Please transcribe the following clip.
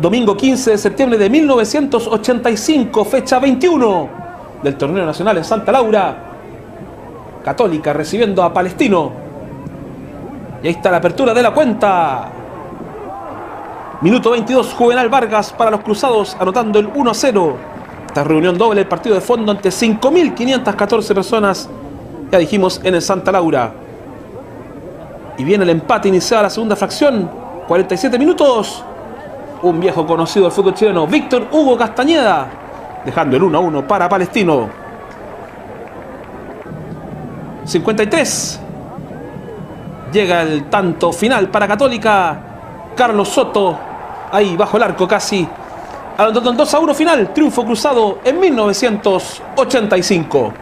Domingo 15 de septiembre de 1985, fecha 21 del torneo nacional en Santa Laura. Católica recibiendo a Palestino. Y ahí está la apertura de la cuenta. Minuto 22, Juvenal Vargas para los Cruzados, anotando el 1 0. Esta reunión doble, el partido de fondo ante 5.514 personas, ya dijimos, en el Santa Laura. Y viene el empate iniciado la segunda fracción, 47 minutos un viejo conocido del fútbol chileno, Víctor Hugo Castañeda, dejando el 1 a 1 para Palestino. 53. Llega el tanto final para Católica. Carlos Soto, ahí bajo el arco casi. Anotando 2 a 1 final, triunfo cruzado en 1985.